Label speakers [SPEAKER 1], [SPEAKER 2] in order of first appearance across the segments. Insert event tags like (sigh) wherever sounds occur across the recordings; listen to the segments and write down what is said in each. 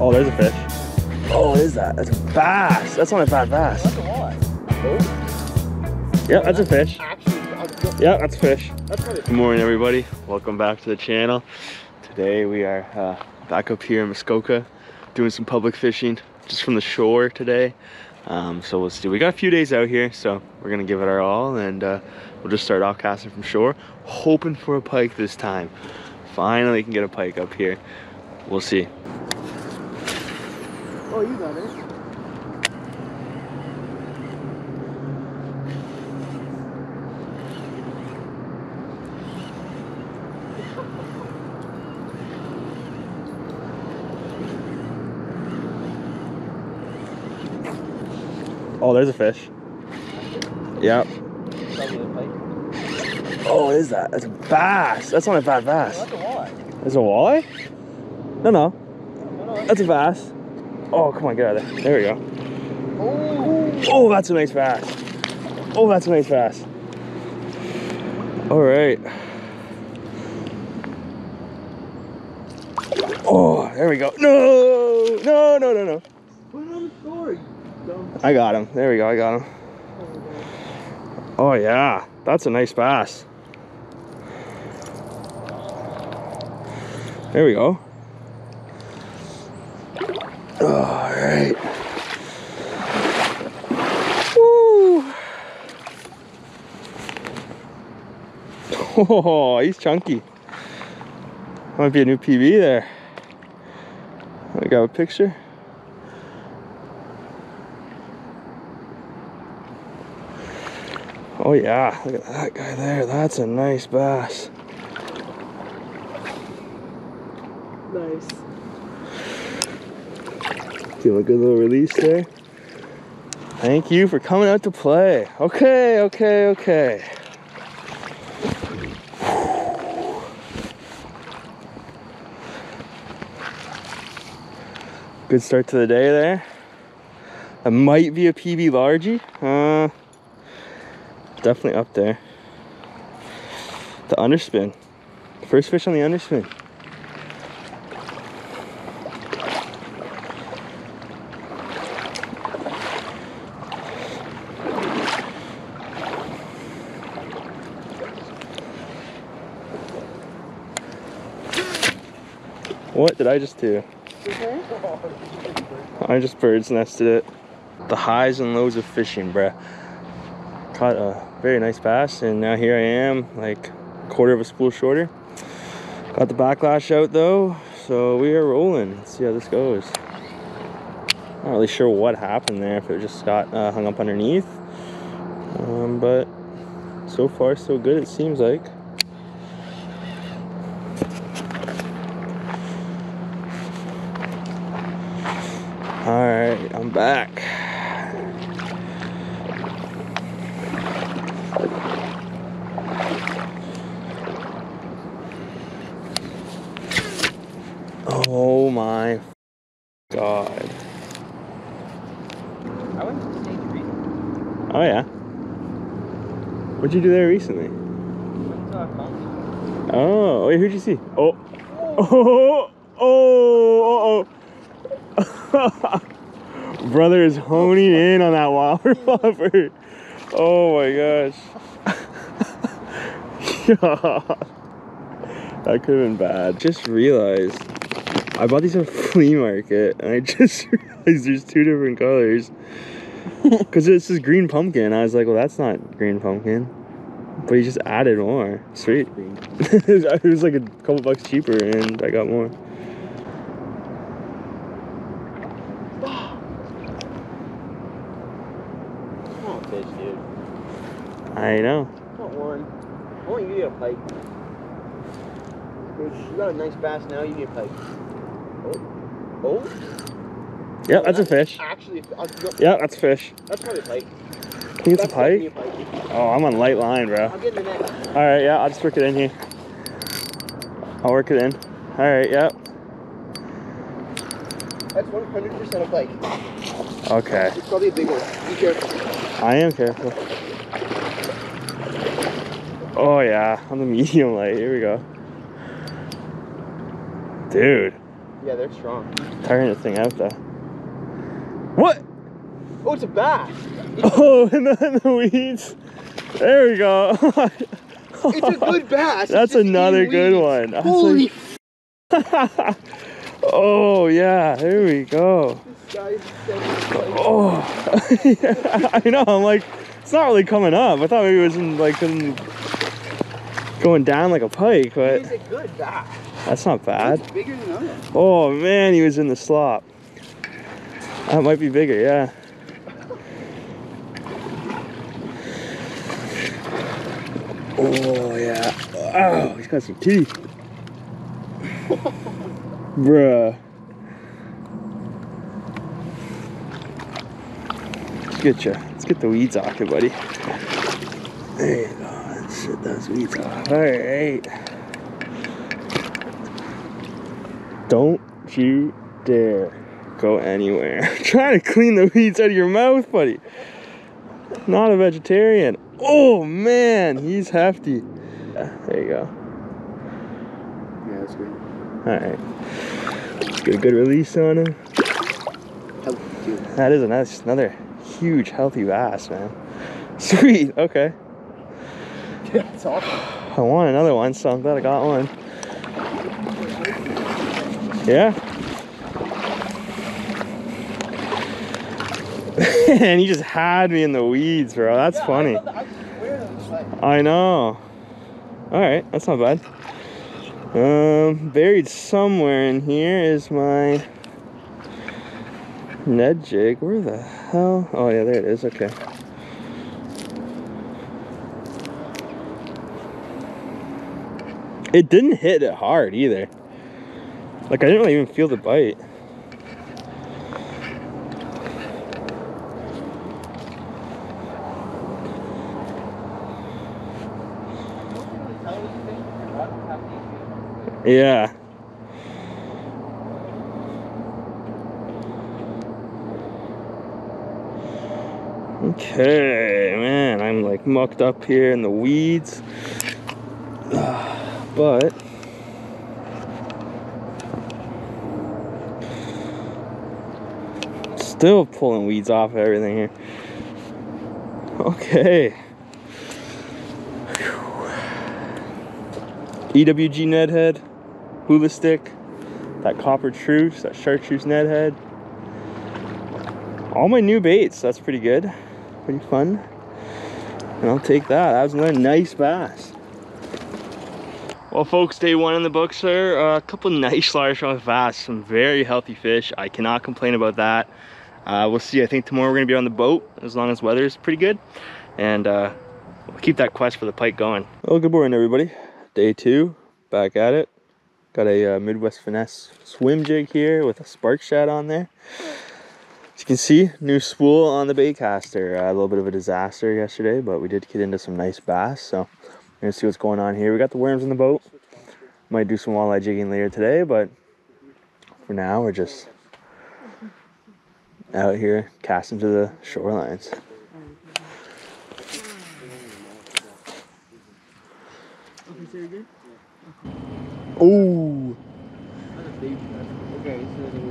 [SPEAKER 1] Oh, there's a fish. Oh, what is that? That's a bass. That's not a bad bass.
[SPEAKER 2] That's a what?
[SPEAKER 1] Yeah, that's a fish. Yeah, that's a fish. Good morning, everybody. Welcome back to the channel. Today we are uh, back up here in Muskoka doing some public fishing just from the shore today. Um, so we'll see. We got a few days out here, so we're gonna give it our all, and uh, we'll just start off casting from shore, hoping for a pike this time. Finally, can get a pike up here. We'll see.
[SPEAKER 2] Oh, you it.
[SPEAKER 1] Oh, there's a fish. Yep.
[SPEAKER 2] Probably a pike.
[SPEAKER 1] Oh, what is that? That's a bass. That's not a bad bass.
[SPEAKER 2] that's a what?
[SPEAKER 1] There's a walleye? No, no. That's a bass. Oh, come on, get out of there. There we go.
[SPEAKER 2] Oh,
[SPEAKER 1] Oh, that's a nice bass. Oh, that's a nice bass. All right. Oh, there we go. No, no, no, no, no.
[SPEAKER 2] put on the story.
[SPEAKER 1] I got him. There we go. I got him. Oh, yeah. That's a nice bass. There we go. All right. Oh, (laughs) he's chunky. Might be a new PB there. I got a picture. Oh yeah, look at that guy there. That's a nice bass.
[SPEAKER 2] Nice.
[SPEAKER 1] Him a good little release there. Thank you for coming out to play. Okay, okay, okay. Good start to the day there. That might be a PB largie. Uh, definitely up there. The underspin. First fish on the underspin. What did I just do? I just bird's nested it. The highs and lows of fishing, bruh. Caught a very nice bass, and now here I am, like a quarter of a spool shorter. Got the backlash out though, so we are rolling. Let's see how this goes. Not really sure what happened there, if it just got uh, hung up underneath. Um, but so far, so good, it seems like. All right, I'm back. Oh my god.
[SPEAKER 2] I went to.
[SPEAKER 1] Oh yeah. What'd you do there recently?
[SPEAKER 2] Uh.
[SPEAKER 1] Oh, wait, who'd you see? Oh, oh, (laughs) oh, oh, oh. (laughs) Brother is honing in on that whopper (laughs) flopper. Oh my gosh. (laughs) That could have been bad. Just realized I bought these at a flea market and I (laughs) just realized there's two different colors. Because this is green pumpkin. I was like, well, that's not green pumpkin. But he just added more. Sweet. it was like a couple bucks cheaper and I got more.
[SPEAKER 2] Fish, dude.
[SPEAKER 1] I know.
[SPEAKER 2] Come on, Warren. I want you to get a pike. You got a nice bass now, you get a pike. Oh. Oh?
[SPEAKER 1] Yeah, that's a fish.
[SPEAKER 2] Actually,
[SPEAKER 1] Yeah, that's a fish.
[SPEAKER 2] that's probably a pike.
[SPEAKER 1] I think it's a
[SPEAKER 2] That's
[SPEAKER 1] pike.
[SPEAKER 2] a pike.
[SPEAKER 1] Oh, I'm on light line, bro.
[SPEAKER 2] I'll get in the net.
[SPEAKER 1] All right, yeah, I'll just work it in here. I'll work it in. All right, yeah.
[SPEAKER 2] That's 100% a pike.
[SPEAKER 1] Okay.
[SPEAKER 2] It's probably a big one. Be careful.
[SPEAKER 1] I am careful. Oh yeah, on the (laughs) medium light. Here we go. Dude,
[SPEAKER 2] Yeah, they're strong.
[SPEAKER 1] Tiring the thing out though. What?
[SPEAKER 2] Oh, it's a bass. (laughs)
[SPEAKER 1] Oh, (laughs) in the, in the weeds. There we go.
[SPEAKER 2] It's a good bass.
[SPEAKER 1] That's another good one.
[SPEAKER 2] Holy
[SPEAKER 1] oh yeah, here we go.
[SPEAKER 2] This guy's so
[SPEAKER 1] Oh, yeah, (laughs) I know. I'm like, it's not really coming up. I thought maybe it was in, like in, going down like a pike, but
[SPEAKER 2] He's a good bass.
[SPEAKER 1] that's not bad.
[SPEAKER 2] It's bigger than others.
[SPEAKER 1] Oh man, he was in the slop. That might be bigger, yeah. Oh yeah. Oh, he's got some teeth. (laughs) Bruh. Let's get you. Let's get the weeds off you, buddy. There you go. Let's those weeds off. Alright. Don't you dare go anywhere. (laughs) trying to clean the weeds out of your mouth, buddy. Not a vegetarian. Oh man, he's hefty. Yeah, there you go.
[SPEAKER 2] Yeah, that's good.
[SPEAKER 1] Alright. Let's get a good release on him. That is a nice, another huge, healthy bass, man. (laughs) Sweet, okay.
[SPEAKER 2] Yeah, it's (sighs) awesome.
[SPEAKER 1] I want another one, so I'm glad I got one. Yeah. (laughs) and he just had me in the weeds, bro. That's
[SPEAKER 2] Yeah,
[SPEAKER 1] funny.
[SPEAKER 2] I swear that was like-
[SPEAKER 1] I know. All right, that's not bad. Um, buried somewhere in here is my Ned jig. Where the hell? Oh yeah, there it is. Okay. It didn't hit it hard either. Like I didn't really even feel the bite. Yeah. Okay, man, I'm like mucked up here in the weeds. (sighs) But still pulling weeds off of everything here. Okay. EWG Ned head, hula stick, that copper truce, that chartreuse Ned head. All my new baits, that's pretty good. Pretty fun. And I'll take that. That was another nice bass. Well, folks, day one in the books there. A couple (laughs) nice largemouth bass, some very healthy fish. I cannot complain about that. Uh, we'll see. I think tomorrow we're gonna be on the boat as long as weather is pretty good, and uh, we'll keep that quest for the pike going. Well, good morning, everybody. Day two, back at it. Got a uh, Midwest Finesse swim jig here with a spark shad on there. As you can see, new spool on the baitcaster. Uh, a little bit of a disaster yesterday, but we did get into some nice bass. So we're gonna see what's going on here. We got the worms in the boat. Might do some walleye jigging later today, but for now we're just out here casting to the shorelines.
[SPEAKER 2] Okay, so the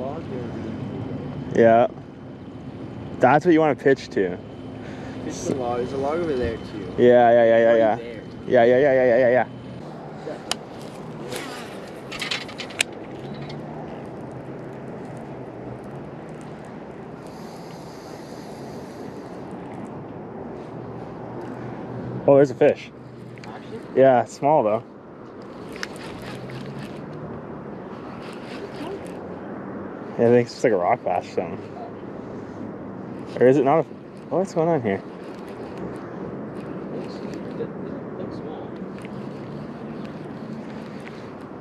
[SPEAKER 2] log there.
[SPEAKER 1] yeah. That's what you want to pitch to.
[SPEAKER 2] It's the log. There's a log over there too.
[SPEAKER 1] Yeah, yeah, yeah, yeah. Yeah, yeah, yeah, yeah, yeah, yeah, yeah. Oh, there's a fish.
[SPEAKER 2] Actually,
[SPEAKER 1] Yeah, small though. Yeah, I think it's like a rock bass or something. Or is it not a... Oh, what's going on here?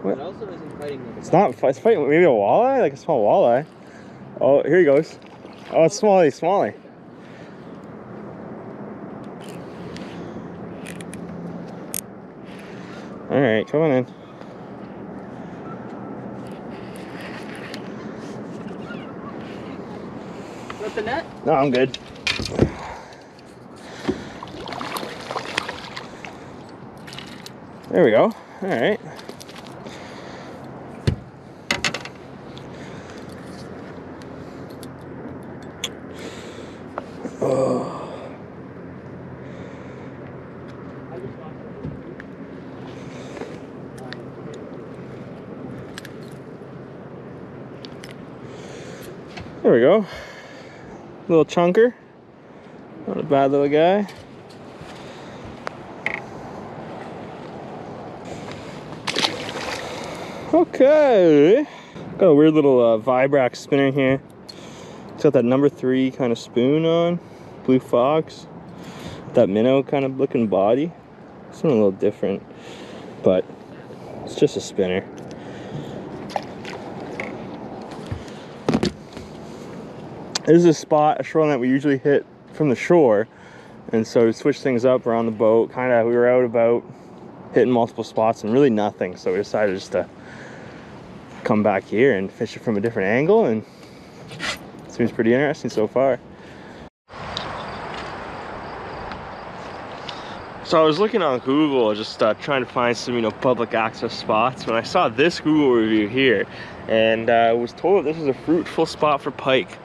[SPEAKER 1] What? It's not... It's fighting maybe a walleye? Like a small walleye. Oh, here he goes. Oh, it's smally, smally. Alright, come on in.
[SPEAKER 2] With the net?
[SPEAKER 1] No, I'm good. There we go. All right. Oh. There we go. Little chunker. Not a bad little guy. Okay. Got a weird little uh, Vibrax spinner here. It's got that number three kind of spoon on. Blue Fox. That minnow kind of looking body. Something a little different. But it's just a spinner. This is a spot, a shoreline that we usually hit from the shore. And so we switched things up around the boat. Kind of, we were out about hitting multiple spots and really nothing. So we decided just to come back here and fish it from a different angle. And it seems pretty interesting so far. So I was looking on Google, just uh, trying to find some, you know, public access spots. When I saw this Google review here, and uh, was told this is a fruitful spot for pike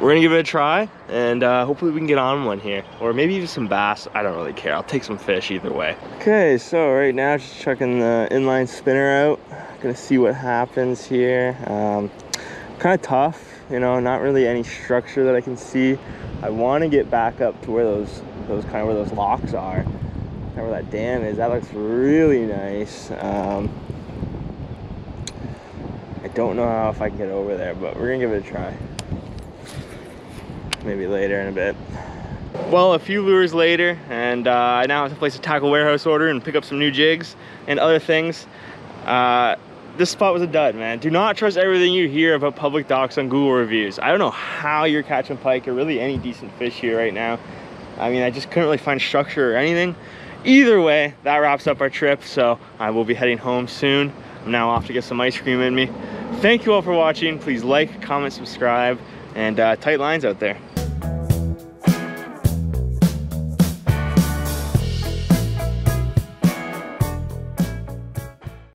[SPEAKER 1] we're gonna give it a try and uh, hopefully we can get on one here. Or maybe even some bass i don't really care. I'll take some fish either way. Okay so right now just checking the inline spinner out. Gonna see what happens here. Um, kind of tough you know not really any structure that i can see. I want to get back up to where those those kind of where those locks are. Kind of where that dam is. That looks really nice. Um, i don't know how if i can get over there but we're gonna give it a try maybe later in a bit. Well, a few lures later, and uh, I now have to place a tackle warehouse order and pick up some new jigs and other things. Uh, this spot was a dud, man. Do not trust everything you hear about public docks on Google reviews. I don't know how you're catching pike or really any decent fish here right now. I mean, I just couldn't really find structure or anything. Either way, that wraps up our trip, so I will be heading home soon. I'm now off to get some ice cream in me. Thank you all for watching. Please like, comment, subscribe, and uh, tight lines out there.